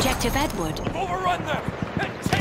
Objective Edward. Overrun them!